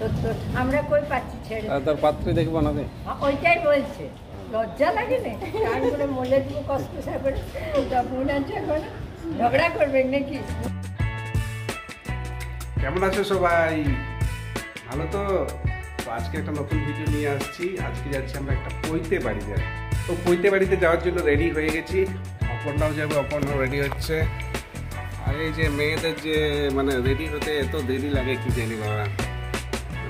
সত্য আমরা কই পাচ্ছি ছেড়ে? তার পাত্রে দেখব না রে? ওইটাই বলছে। লজ্জা লাগে না কান করে মলে দিব কষ্ট মন আছে এখন ঝগড়া করবেন নাকি? কেমন আছো সবাই? ভালো তো? তো আজকে একটা নতুন ভিডিও নিয়ে আসছি। আজকে যাচ্ছি আমরা একটা পৈতে বাড়িতে তো পৈতে বাড়িতে যাওয়ার জন্য রেডি হয়ে গেছি। অপর্ণাও যাবে অপর্ণাও রেডি হচ্ছে। আর এই যে মেয়েদের যে মানে রেডি হতে এত দেরি লাগে কি জানি বাবা।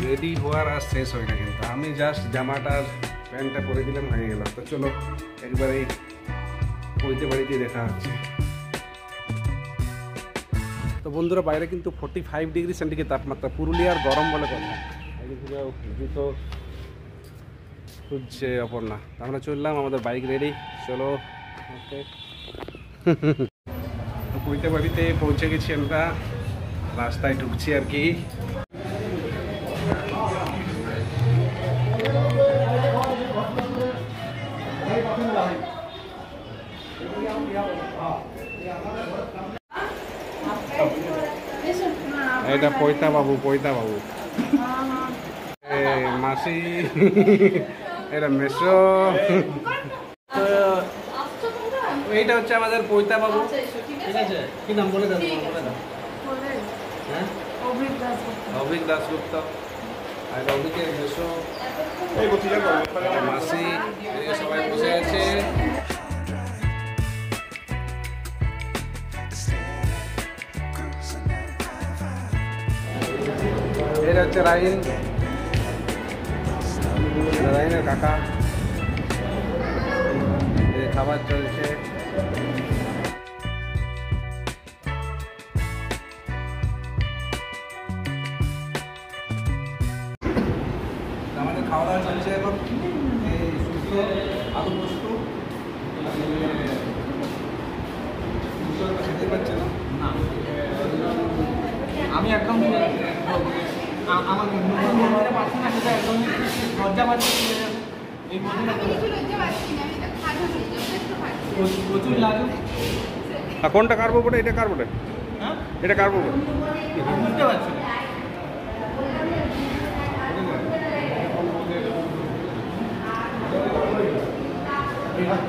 রেডি হওয়ার আর শেষ হয় না কিন্তু। আমি জাস্ট জামাটার প্যান্টটা পরে দিলাম, হয়ে গেল। তো চলো একবারেই পৈতে বাড়িতে দেখা হচ্ছে। তো বন্ধুরা, বাইরে কিন্তু ফোর্টি ফাইভ ডিগ্রি সেন্টিগ্রেড তাপমাত্রা, পুরুলিয়ার গরম বলে কথা। জুতো খুঁজছে অপর্ণা। তো আমরা চললাম, আমাদের বাইক রেডি চলো, ওকে। তো বাড়িতে পৌঁছে গেছি আমরা। রাস্তায় ঢুকছি আর কি। এটা পৈতা বাবু পৈতা বাবু। মাসি। এটা মেসো। এইটা হচ্ছে আমাদের পৈতা বাবু। ঠিক আছে। কি নাম বলে দাও বলে দাও। হ্যাঁ? অভিক দাসগুপ্ত আর অভিকের মেসো। মাসি। হচ্ছে রাইন। এটা রাইনের কাকা। খাবার চলছে। আমাদের খাওয়া দাওয়া চলছে এই সুস্থ আলু পোস্ত খেতে পারছে না। আমি একদম আ- আমার পাচ্ছি না সেটা একদম লজ্জা পাচ্ছি এই প্রচুর প্রচুর লাগে আর কোনটা কার বটে এটা কার বটে হ্যাঁ? এটা কার বটে বুঝতে পারছি না।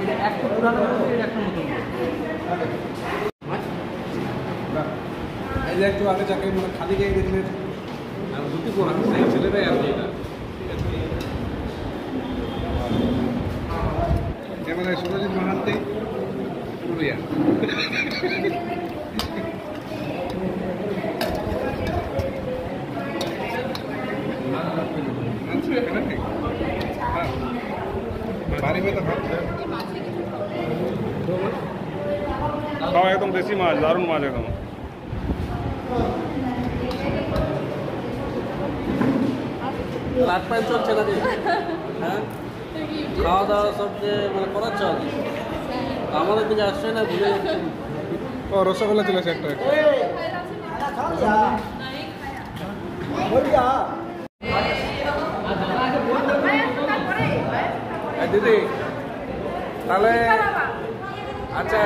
এটা একটা পুরানো একটা নতুন বই। এই যে একটু আগে যাকে মানে খালি গায়ে দেখলেন আর দুটি পড়া সেই ছেলেটাই আর কি এটা ক্যামেরায় সুরজিৎ মাহান্তে পুরুলিয়া আচ্ছা, এখানে ঠিক। হ্যাঁ। বাড়ি में तो খাচ্ছে খাওয়া একদম দেশি মাছ দারুণ মাছ একদম লাট পাইপ চলছে না দিদি? হ্যাঁ? খাওয়া দাওয়া সব যে মানে করাচ্ছ আর আমাদের দিকে আসছে না ভুলে ও রসগোল্লা চলেছে একটা। দিদি। তাহলে আচ্ছা।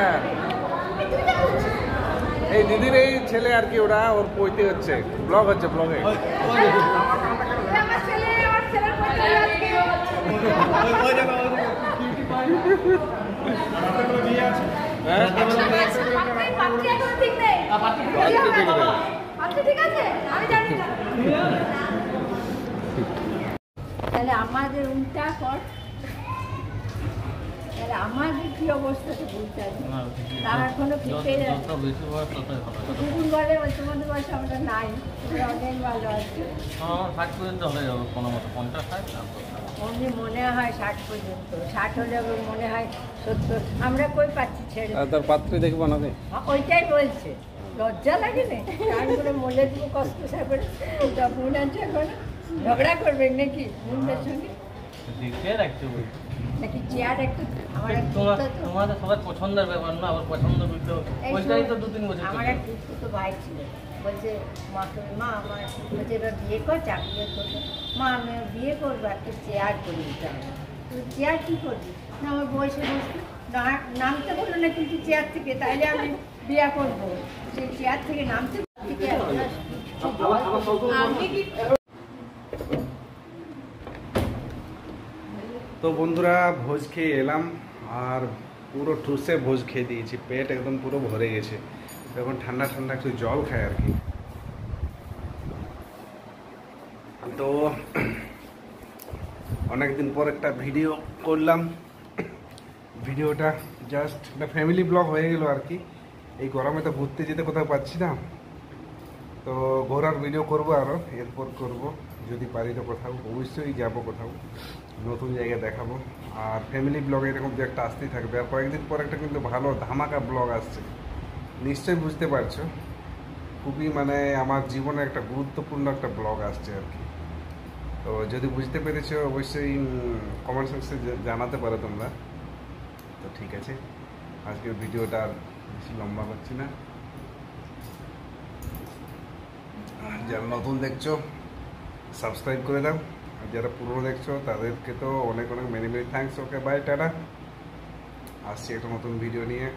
এই দিদির এই ছেলে আর কি ওরা ওর পৈতে হচ্ছে ব্লগ হচ্ছে ব্লগে হ্যাঁ? তাহলে আমাদের উল্টা কর। তাহলে আমাদের কি অবস্থাটা বলতে হবে তার এখনও দুগুণ বলে তোমাদের বয়স আমরা নাই। অনেক ভালো আছে। ষাট পর্যন্ত হলে যাবে কোনো মতো পঞ্চাশ ষাট অমনি মনে হয় ষাট পর্যন্ত। ষাট হলে মনে হয় সত্তর। আমরা কই পাচ্ছি ছেড়ে? তার পাত্রে দেখব না হ্যাঁ, ওইটাই বলছে। লজ্জা লাগে না করে মলে দিব কষ্ট সাপড়ে মন আছে এখন ঝগড়া করবেন নাকি? মুন্ডের সঙ্গে। তোমাদের সবার পছন্দের ব্যাপার না আবার পছন্দ করতে ওইটাই তো দু তিন বছর আমার এক তো ভাই ছিল। বলছে মাকে মা আমার বলছে এবার বিয়ে কর চাকরি করবে। মা আমি বিয়ে করব একটা চেয়ার করে দিতে হবে। তো চেয়ার কী করবি? না আমার বয়সে বসবি নামতে বলল না কিন্তু চেয়ার থেকে তাইলে আমি বিয়ে করব। সেই চেয়ার থেকে নামতে থেকে তো বন্ধুরা, ভোজ খেয়ে এলাম আর পুরো ঠুসে ভোজ খেয়ে দিয়েছি। পেট একদম পুরো ভরে গেছে। এখন ঠান্ডা ঠান্ডা একটু জল খাই আর কি। তো অনেকদিন পর একটা ভিডিও করলাম। ভিডিওটা জাস্ট একটা ফ্যামিলি ব্লগ হয়ে গেল আর কি। এই গরমে তো ঘুরতে যেতে কোথাও পাচ্ছি না। তো ঘোরার ভিডিও করব আরও এরপর করব। যদি পারি তো কোথাও, অবশ্যই যাব কোথাও। নতুন জায়গা দেখাবো। আর ফ্যামিলি ব্লগ এরকম যে একটা আসতেই থাকবে। আর কয়েকদিন পর একটা কিন্তু ভালো ধামাকা ব্লগ আসছে। নিশ্চয়ই বুঝতে পারছ। খুবই মানে আমার জীবনে একটা গুরুত্বপূর্ণ একটা ব্লগ আসছে আর কি। তো যদি বুঝতে পেরেছ, অবশ্যই কমেন্ট সেকশনে জানাতে পারো তোমরা। তো ঠিক আছে। আজকের ভিডিওটা আর বেশি লম্বা করছি না। যারা নতুন দেখছ সাবস্ক্রাইব করে দাও। আর যারা পুরনো দেখছ, তাদেরকে তো অনেক অনেক many many thanks okay bye tata. আসছি একটা নতুন ভিডিও নিয়ে।